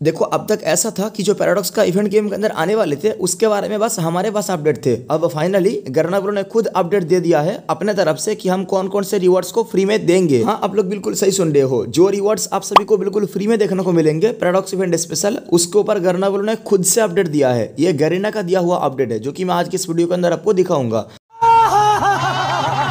देखो, अब तक ऐसा था कि जो पैराडॉक्स का इवेंट गेम के अंदर आने वाले थे, उसके बारे में बस हमारे पास अपडेट थे। अब फाइनली गरना ब्रो ने खुद अपडेट दे दिया है अपने तरफ़ से कि हम कौन कौन से रिवॉर्ड्स को फ्री में देंगे। हाँ आप लोग बिल्कुल सही सुन रहे हो। जो रिवॉर्ड्स आप सभी को बिल्कुल फ्री में देखने को मिलेंगे पैराडॉक्स इवेंट स्पेशल उसके ऊपर गरना ब्रो ने खुद से अपडेट दिया है। ये गरीना का दिया हुआ अपडेट है, जो कि मैं आज की इस वीडियो के अंदर आपको दिखाऊँगा।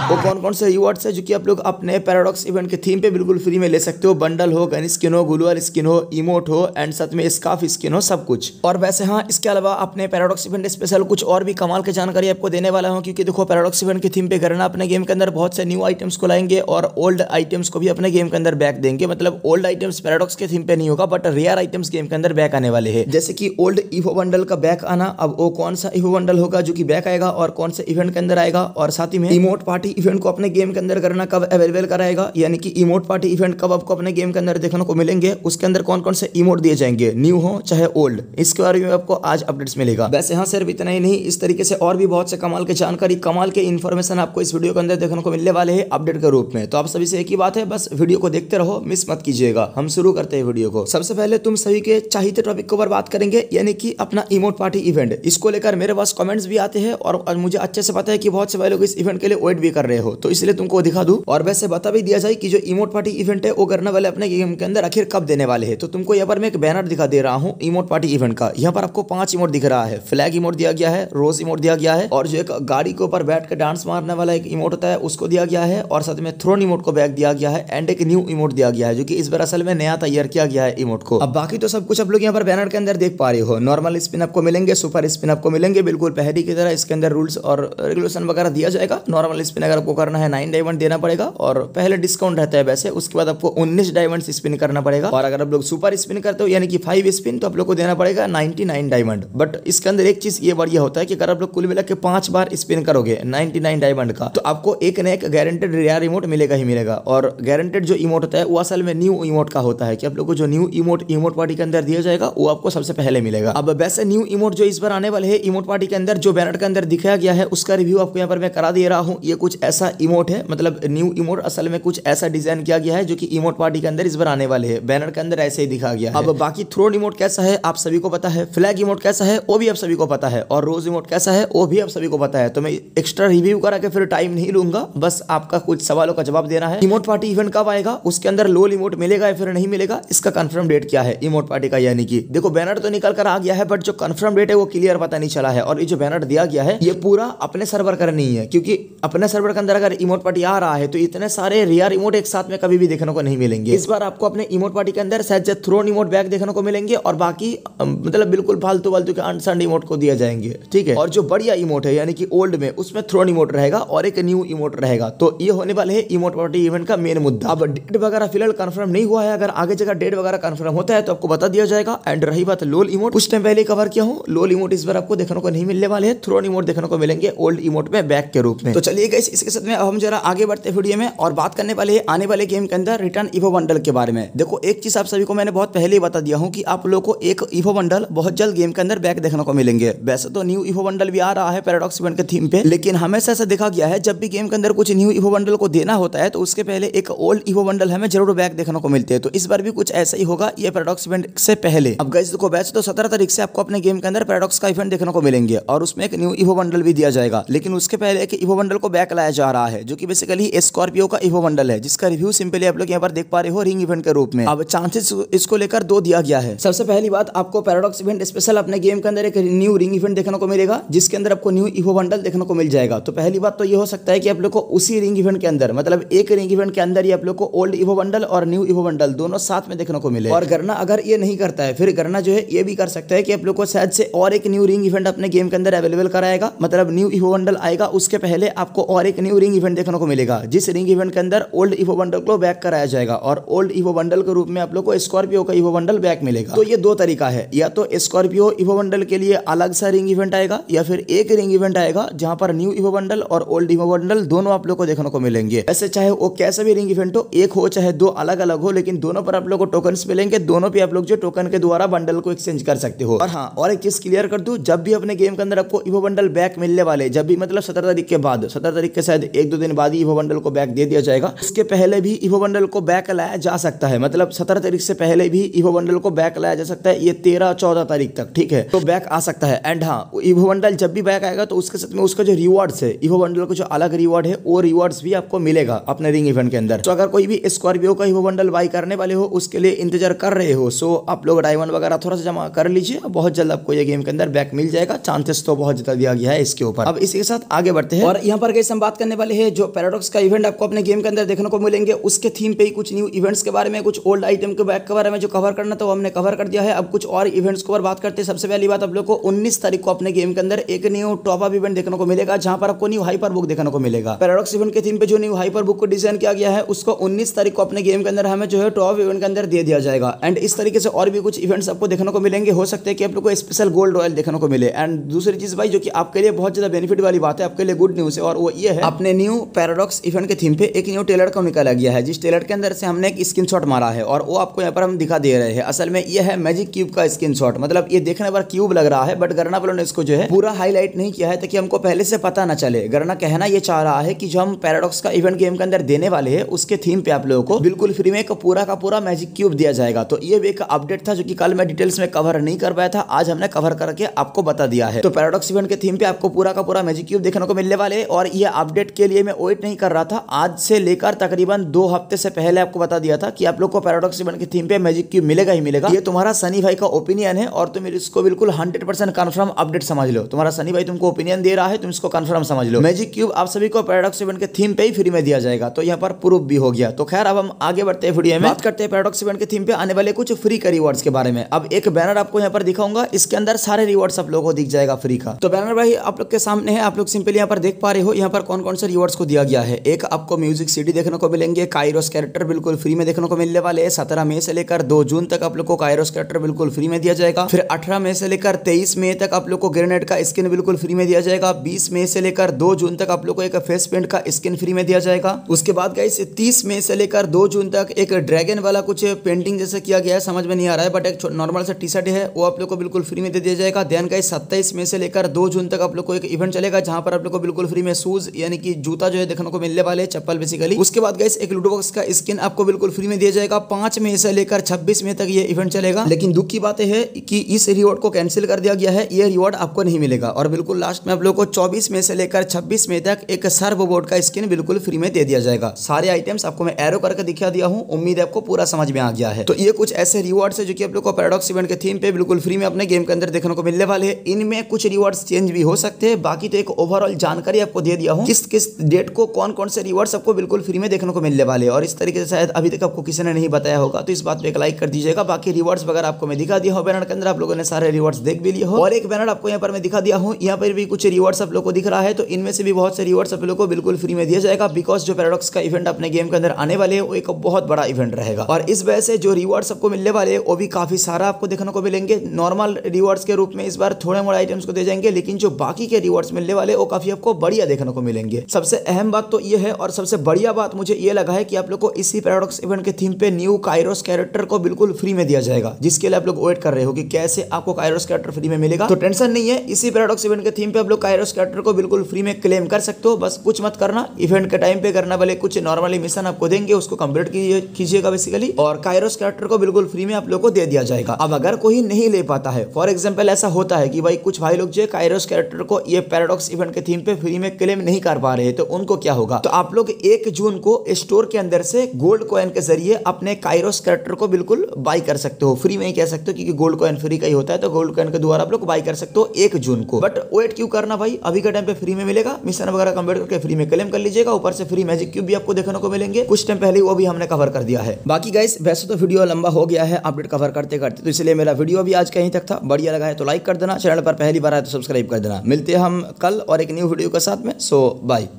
वो कौन कौन से रिवॉर्ड्स है जो कि आप लोग अपने पैराडॉक्स इवेंट के थीम पे बिल्कुल फ्री में ले सकते हो। बंडल हो गन स्किन हो गुलुअल स्किन हो इमोट हो एंड साथ में स्काफ स्किन हो सब कुछ। और वैसे हाँ इसके अलावा अपने पैराडॉक्स इवेंट स्पेशल कुछ और भी कमाल की जानकारी आपको देने वाला हूँ क्योंकि देखो पैराडॉक्स इवेंट की थीम पे करना अपने गेम के अंदर बहुत से न्यू आइटम्स को लाएँगे और ओल्ड आइटम्स को भी अपने गेम के अंदर बैक देंगे। मतलब ओल्ड आइटम्स पैराडॉक्स के थीम पे नहीं होगा बट रेयर आइटम्स गेम के अंदर बैक आने वाले हैं। जैसे कि ओल्ड इवो बंडल का बैक आना अब वो कौन सा इवो बंडल होगा जो कि बैक आएगा और कौन से इवेंट के अंदर आएगा? और साथ ही में इमोट पार्टी इवेंट को अपने गेम के अंदर करना कब अवेलेबल कराएगा? यानी कि इमोट पार्टी इवेंट कब आपको अपने गेम के अंदर देखने को मिलेंगे? उसके अंदर कौन कौन से इमोट दिए जाएँगे? न्यू हो चाहे ओल्ड इसके बारे में आपको आज अपडेट्स मिलेगा। वैसे हाँ सिर्फ़ इतना ही नहीं, इस तरीके से और भी बहुत से कमाल की जानकारी, कमाल के इन्फॉर्मेशन आपको इस वीडियो के अंदर देखने को मिलने वाले हैं अपडेट के रूप में। तो आप सभी से एक ही बात है, बस वीडियो को देखते रहो मिस मत कीजिएगा। हम शुरू करते हैं वीडियो को। सबसे पहले तुम सभी के चाहिए टॉपिक के ऊपर बात करेंगे, यानी कि अपना इमोट पार्टी इवेंट इसको लेकर मेरे पास कमेंट्स भी आते हैं और मुझे अच्छे से पता है कि बहुत से भाई लोग इस इवेंट के लिए वेट भी कर रहे हो। तो इसलिए तुमको दिखा दू। और वैसे बता भी दिया जाए कि जो इमोट पार्टी इवेंट है, वो करने वाले अपने गेम के अंदर आखिर कब देने वाले हैं। तो तुमको यहाँ पर मैं एक बैनर दिखा दे रहा हूँ इमोट पार्टी इवेंट का। यहाँ पर आपको पाँच इमोट दिख रहा है। फ्लैग इमोट दिया गया है रोज इमोट दिया गया है, और जो एक गाड़ी के ऊपर बैठ कर डांस मारने वाला एक इमोट होता है, उसको दिया गया है, और साथ में थ्रोन इमोट को बैक दिया गया है एंड एक न्यू इमोट दिया गया है, जो कि इस बार असल में नया तैयार किया गया है इमोट को। अब बाकी तो सब कुछ आप लोग यहाँ पर बैनर के अंदर देख पा रहे हो। नॉर्मल स्पिन आपको मिलेंगे सुपर स्पिन आपको मिलेंगे, बिल्कुल पहली की तरह इसके अंदर रूल्स और रेगुलेशन वगैरह दिया जाएगा। नॉर्मल स्पिन अगर आपको करना है नाइन डायमंड देना पड़ेगा और पहले डिस्काउंट रहता है वैसे, उसके बाद आपको उन्नीस डायमंड स्पिन करना पड़ेगा। और अगर आप लोग सुपर स्पिन करते हो, यानी कि फाइव स्पिन तो आप लोग को देना पड़ेगा नाइनटी नाइन डायमंड बट इसके अंदर एक चीज़ ये बढ़िया होता है कि अगर आप लोग कुल मिला के पाँच बार स्पिन करोगे नाइनटी नाइन डायमंड का तो आपको एक न एक गारंटेड रियर इमोट मिलेगा ही मिलेगा। और गारंटेड जो इमोट होता है, वो असल में न्यू इमोट का होता है कि आप लोग को जो न्यू इमोट इमोट पार्टी के अंदर दिया जाएगा, वो आपको सबसे पहले मिलेगा। अब वैसे न्यू इमोट जो इस बार आने वाले है इमोट पार्टी के अंदर, जो बैनर के अंदर दिखाया गया है, उसका रिव्यू आपको यहाँ पर मैं करा दे रहा हूँ। ये कुछ ऐसा इमोट है मतलब न्यू इमोट असल में कुछ ऐसा डिज़ाइन किया गया है जो कि इमोट पार्टी के अंदर इस बार आने वाले हैं। बैनर के अंदर ऐसे ही दिखा गया अब बाकी थ्रोन इमोट कैसा है, आप सभी को पता है। फ्लैग इमोट कैसा है, वो भी आप सभी को पता है। और रोज इमोट कैसा है, वो भी आप सभी को पता है। तो मैं एक्स्ट्रा रिव्यू करा के फिर टाइम नहीं लूँगा। बस आपका कुछ सवालों का जवाब देना है। इमोट पार्टी इवेंट कब आएगा, उसके अंदर लोल इमोट मिलेगा या फिर नहीं मिलेगा, इसका कंफर्म डेट क्या है इमोट पार्टी का, यानी कि देखो बैनर तो निकल कर आ गया है बट जो कंफर्म डेट है, वो क्लियर पता नहीं चला है। और ये जो बैनर दिया गया है, ये पूरा अपने सर्वर का नहीं है, क्योंकि अपने सर्वर के अंदर अगर इमोट पार्टी आ रहा है तो इतने सारे रियर इमोट एक साथ में कभी भी देखने को नहीं मिलेंगे। इस बार आपको अपने इमोट पार्टी के अंदर शायद थ्रोन इमोट बैग देखने को मिलेंगे और बाकी मतलब बिल्कुल फालतू फालतू के अनसंड इमोट को दिया जाएँगे, ठीक है? और जो बढ़िया इमोट है, यानी कि ओल्ड में, उसमें थ्रोन इमोट रहेगा और एक न्यू इमोट रहेगा। तो ये होने वाले है इमोट पार्टी इवेंट का मेन मुद्दा। अब डेट वगैरह फ़िलहाल कंफर्म नहीं हुआ है। अगर आगे जगह डेट वगैरह कंफर्म होता है तो आपको बता दिया जाएगा। एंड रही बात लोल इमोट कुछ टाइम पहले कवर किया हूँ। लोल इमोट इस बार आपको देखने को नहीं मिलने वाले हैं। थ्रोन इमोट देखने को मिलेंगे ओल्ड इमोट में बैक के रूप में। तो चलिए इसके साथ में अब हम जरा आगे बढ़ते हैं वीडियो में और बात करने वाले आने वाले गेम के अंदर रिटर्न इवो बंडल के बारे में। देखो, एक चीज़ आप सभी को मैंने बहुत पहले ही बता दिया हूँ कि आप लोग को एक इवो बंडल बहुत जल्द गेम के अंदर बैक देखने को मिलेंगे। वैसे तो न्यू इवो बंडल भी आ रहा है पैराडॉक्स इवेंट के थीम पे, लेकिन हमेशा ऐसा देखा गया है, जब भी गेम के अंदर कुछ न्यू इवो बंडल को देना होता है तो उसके पहले एक ओल्ड इवो बंडल हमें ज़रूर बैक देखने को मिलते हैं। तो इस बार भी कुछ ऐसा ही होगा, ये पैराडॉक्स इवेंट से पहले। अब गैस देखो, वैसे तो सत्रह तारीख से आपको अपने गेम के अंदर पैराडॉक्स का इवेंट देखने को मिलेंगे, और उसमें एक न्यू इवो बंडल भी दिया जाएगा। लेकिन उसके पहले एक इवो बंडल को बैक लाया जा रहा है, जो कि बेसिकली स्कॉर्पियो का इवो बंडल है, जिसका रिव्यू सिंपली आप लोग यहाँ पर देख पा रहे हो रिंग इवेंट के रूप में। अब चांसेस इसको लेकर दो दिया गया है। सबसे पहली बात, आपको पैराडॉक्स इवेंट स्पेशल अपने गेम के अंदर एक न्यू रिंग इवेंट देखने को मिलेगा, जिसके अंदर आपको न्यू इवो बंडल देखने को मिल जाएगा। तो पहली बात तो ये हो सकता है कि आप लोग को उसी रिंग इवेंट के अंदर मतलब एक रिंग इवेंट के अंदर ही आप लोग को ओल्ड इवो बंडल और न्यू इवो बंडल दोनों साथ में देखने को मिले। और करना अगर ये नहीं करता है, फिर करना जो है ये भी कर सकता है कि आप लोग को शायद से और एक न्यू रिंग इवेंट अपने गेम के अंदर अवेलेबल कराएगा। मतलब न्यू इवो बंडल आएगा, उसके पहले आपको और एक न्यू रिंग इवेंट देखने को मिलेगा। जिस रिंग इवेंट के अंदर ओल्ड इवो बंडल को बैक कराया जाएगा और ओल्ड इवो बंडल के रूप में आप लोग को स्कॉर्पियो का इवो बंडल बैक मिलेगा। तो ये दो तरीका है। या तो स्कॉर्पियो इवो बंडल के लिए अलग सा रिंग इवेंट आएगा या फिर एक रिंग इवेंट आएगा जहाँ पर न्यू इवो बंडल और ओल्ड इवो बंडल दोनों आप लोग को देखने को मिलेंगे। ऐसे चाहे वो कैसा भी रिंग इवेंट हो, एक हो चाहे दो अलग अलग हो, लेकिन दोनों पर आप लोग को टोकन मिलेंगे। दोनों पे आप लोग जो टोकन के द्वारा बंडल को एक्सचेंज कर सकते हो। और हाँ और एक चीज़ क्लियर कर दू, जब भी अपने गेम के अंदर आपको इवो बंडल बैक मिलने वाले, जब भी मतलब सत्रह तारीख के बाद, सत्रह तारीख के शायद एक दो दिन बाद ही इवो बंडल को बैक दे दिया जाएगा। इसके पहले भी इवो बंडल को बैक लाया जा सकता है। मतलब सत्रह तारीख से पहले भी इवो बंडल को बैक लाया जा सकता है। ये तेरह चौदह तारीख तक, ठीक है? तो बैक आ सकता है। एंड हाँ इवो बंडल जब भी बैक आएगा तो उसके साथ में उसका जो रिवॉर्ड्स है इवो बंडल को जो अलग रिवॉर्ड है, वो रिवॉर्ड्स भी आपको मिलेगा अपने रिंग इवेंट के अंदर। तो अगर कोई भी स्कॉर्पियो का इवो बंडल बाई करने वाले हो, उसके लिए इंतज़ार कर रहे हो सो आप लोग डायमंड वगैरह थोड़ा सा जमा कर लीजिए। बहुत जल्द आपको ये गेम के अंदर बैक मिल जाएगा। चांसेस तो बहुत ज़्यादा दिया गया है इसके ऊपर। अब इसी के साथ आगे बढ़ते हैं। और यहाँ पर कैसे हम बात करने वाले हैं, जो पैराडॉक्स का इवेंट आपको अपने गेम के अंदर देखने को मिलेंगे, उसके थीम पे ही कुछ न्यू इवेंट्स के बारे में, कुछ ओल्ड आइटम के बैक के बारे में जो कवर करना था, वो हमने कवर कर दिया है। अब कुछ और इवेंट्स के ऊपर बात करते हैं। सबसे पहली बात आप लोग को, उन्नीस तारीख को अपने गेम के अंदर एक न्यू टॉप अप इवेंट देखने को मिलेगा, जहाँ पर आपको न्यू हाइपर बुक देखने को मिलेगा। पैराडॉक्स इवेंट के थीम पे जो न्यू हाइपर बुक को डिज़ाइन किया गया है, उसको उन्नीस तारीख को अपने गेम के अंदर हमें जो है टॉप इवेंट के अंदर दे दिया जाएगा। एंड इस तरीके से और भी कुछ इवेंट्स आपको देखने को मिलेंगे। हो सकते हैं कि आप लोग को स्पेशल गोल्ड रॉयल देखने को मिले। एंड दूसरी चीज़ भाई, जो कि आपके लिए बहुत ज़्यादा बेनिफिट वाली बात है, आपके लिए गुड न्यूज़ है, और वो ये है अपने न्यू पैराडॉक्स इवेंट के थीम पे एक न्यू टेलर को निकाला गया है, जिस टेलर के अंदर से हमने एक स्क्रीन मारा है और वो आपको यहाँ पर हम दिखा दे रहे हैं। असल में ये है मैजिक क्यूब का स्क्रीन मतलब ये देखने पर क्यूब लग रहा है बट गरना वालों ने इसको जो है पूरा हाईलाइट नहीं किया है, ताकि हमको पहले से पता ना चले। गरना कहना ये चाह रहा है कि जो हम पैराडॉक्स का इवेंट गेम के अंदर देने वाले है, उसके थीम पे आप लोगों को बिल्कुल फ्री में पूरा का पूरा मैजिक क्यूब दिया जाएगा। तो ये एक अपडेट था जो कि कल मैं डिटेल्स में कवर नहीं कर पाया था, आज हमने कवर करके आपको बता दिया है। तो पैराडॉक्स इवेंट के थीम पे आपको पूरा का पूरा मैजिक क्यूब देखने को मिलने वाले और ये अपडेट के लिए मैं वेट नहीं कर रहा था। आज से लेकर तकरीबन दो हफ़्ते से पहले आपको बता दिया था कि आप लोग को पैराडॉक्स इवेंट के थीम पे मैजिक क्यूब मिलेगा ही मिलेगा। ये तुम्हारा सनी भाई का ओपिनियन है और तुम इसको बिल्कुल हंड्रेड परसेंट कन्फर्म अपडेट समझ लो। तुम्हारा सनी भाई तुमको ओपिनियन दे रहा है, तुम इसको कन्फर्म समझ लो। मैजिक क्यूब आप सभी को पैराडॉक्स इवेंट के थीम पे ही फ्री में दिया जाएगा। तो यहाँ पर प्रूफ भी हो गया। तो खैर, अब हम आगे बढ़ते हैं वीडियो में। बात करते हैं पैराडॉक्स इवेंट के थीम पे आने वाले कुछ फ्री का रिवॉर्ड्स के बारे में। अब एक बैनर आपको यहाँ पर दिखाऊँगा। इसके अंदर सारे रिवॉर्ड्स आप लोगों को दिख जाएगा फ्री का। तो बैनर भाई, आप लोग के सामने है। आप लोग सिंपल यहाँ पर देख पा रहे हो। यहाँ पर कौन कौन कौन से रिवॉर्ड्स को दिया गया है? एक, आपको म्यूज़िक सीडी देखने को मिलेंगे। कायरोस कैरेक्टर बिल्कुल फ्री में देखने को मिलने वाले हैं। सत्रह मई से लेकर दो जून तक आप लोग को कायरोस कैरेक्टर बिल्कुल फ्री में दिया जाएगा। फिर अठारह मई से लेकर तेईस मई तक आप लोग को ग्रेनेड का स्किन बिल्कुल फ्री में दिया जाएगा। बीस मई से लेकर दो जून तक आप लोग को एक फेस पेंट का स्किन फ्री में दिया जाएगा। उसके बाद गई तीस मई से लेकर दो जून तक एक ड्रैगन वाला कुछ पेंटिंग जैसे किया गया है, समझ में नहीं आ रहा है बट एक नॉर्मल सा टी शर्ट है, वो आप लोग को बिल्कुल फ्री में दे दिया जाएगा। देन गई सत्ताईस मई से लेकर दो जून तक आप लोग को एक इवेंट चलेगा, जहाँ पर आप लोग को बिल्कुल फ्री में शूज़ यानी कि जूता जो है देखने को मिलने वाले चप्पल बेसिकली उसके बाद गई एक लूडो बॉक्स का स्किन आपको बिल्कुल फ्री में दिया जाएगा। पाँच मई से लेकर छब्बीस मई तक ये इवेंट चलेगा। लेकिन दुख की बात है कि इस रिवॉर्ड को कैंसिल कर दिया गया है। ये रिवॉर्ड आपको नहीं मिलेगा। और बिल्कुल लास्ट में आप लोग को चौबीस मई से लेकर छब्बीस मई तक एक सर्व बोर्ड का स्किन बिल्कुल फ्री में दे दिया जाएगा। सारे आइटम्स आपको मैं एरो करके दिखा दिया हूँ। उम्मीद है आपको पूरा समझ में आ गया है। तो ये कुछ ऐसे रिवॉर्ड है जो कि आप लोग को पैराडॉक्स इवेंट के थीम पे बिल्कुल फ्री में अपने गेम के अंदर देखने को मिलने वाले इनमें कुछ रिवॉर्ड्स चेंज भी हो सकते हैं। बाकी तो एक ओवरऑल जानकारी आपको दे दिया हूँ किस किस किस डेट को कौन कौन से रिवॉर्ड्स आपको बिल्कुल फ्री में देखने को मिलने वाले और इस तरीके से शायद अभी तक आपको किसी ने नहीं बताया होगा तो इस बात पर एक लाइक कर दीजिएगा। बाकी रिवॉर्ड्स वगैरह आपको मैं दिखा दिया हूँ बैनर के अंदर। आप लोगों ने सारे रिवॉर्ड्स देख भी लिए हो। और एक बैनर आपको यहाँ पर मैं दिखा दिया हूँ। यहाँ पर भी कुछ रिवॉर्ड्स आप लोग को दिख रहा है तो इनमें से भी बहुत से रिवॉर्ड्स आप लोग को बिल्कुल फ्री में दिया जाएगा बिकॉज़ जो पैराडॉक्स का इवेंट अपने गेम के अंदर आने वाले वो एक बहुत बड़ा इवेंट रहेगा। और इस वजह से जो रिवॉर्ड्स आपको मिलने वाले वो भी काफ़ी सारा आपको देखने को मिलेंगे। नॉर्मल रिवॉर्ड्स के रूप में इस बार थोड़े मोड़े आइटम्स को दे जाएँगे, लेकिन जो बाकी के रिवॉर्ड्स मिलने वाले वो काफ़ी आपको बढ़िया देखने को मिलेंगे। सबसे अहम बात तो ये है और सबसे बढ़िया बात मुझे ये लगा है कि आप लोग को इसी पैराडॉक्स इवेंट के थीम पे न्यू कायरोस कैरेक्टर को बिल्कुल फ्री में दिया जाएगा, जिसके लिए आप लोग वेट कर रहे हो कि कैसे आपको कायरोस कैरेक्टर फ्री में मिलेगा। तो टेंशन नहीं है, इसी पैराडॉक्स इवेंट के थीम पे आप लोग कायरोस कैरेक्टर को बिल्कुल फ्री में क्लेम कर सकते हो। बस कुछ मत करना इवेंट के टाइम पे करना वाले कुछ नॉर्मली मिशन आपको देंगे, उसको कंप्लीट कीजिएगा बेसिकली और कायरोस कैरेक्टर को बिल्कुल फ्री में आप लोग को दे दिया जाएगा। अब अगर कोई नहीं ले पाता है फॉर एग्ज़ाम्पल ऐसा होता है कि भाई कुछ भाई लोग जो कायरोस कैरेक्टर को ये पैराडॉक्स इवेंट के थीम पे फ्री में क्लेम नहीं कर पा रहे तो उनको क्या होगा? तो आप लोग एक जून को स्टोर के अंदर से गोल्ड कॉइन के ज़रिए अपने कायरोस कैरेक्टर को बिल्कुल बाई कर सकते हो। फ्री में ही कह सकते हो, क्योंकि गोल्ड कॉइन फ्री का ही होता है तो गोल्ड कॉइन के द्वारा आप लोग बाई कर सकते हो एक जून को। बट वेट क्यों करना भाई? अभी के टाइम पे फ्री में मिलेगा, मिशन वगैरह कंप्लीट करके फ्री में क्लेम कर लीजिएगा, ऊपर से फ्री मैजिक क्यूब भी आपको देखने को मिलेंगे। कुछ टाइम पहले वो भी हमने कवर कर दिया है। बाकी गाइस वैसे तो वीडियो लंबा हो गया है अपडेट कवर करते करते तो इसलिए मेरा वीडियो भी आज कहीं तक था। बढ़िया लगा है तो लाइक कर देना चैनल पर पहली बार आए तो सब्सक्राइब कर देना। मिलते हैं हम कल और एक न्यू वीडियो के साथ में सो Bye.